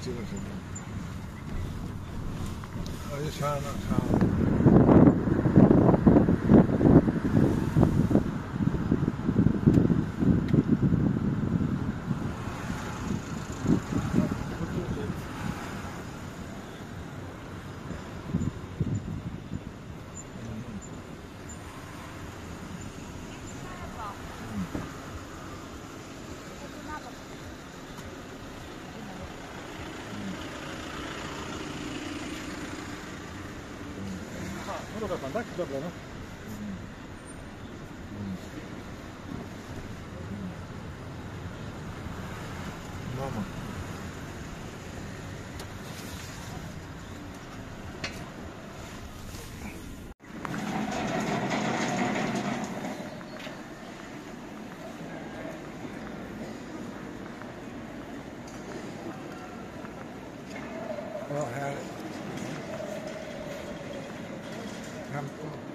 这个是的，就穿上，穿。Dobra, pan, tak? Dobra, no. Mama. Oh, I had it. campo.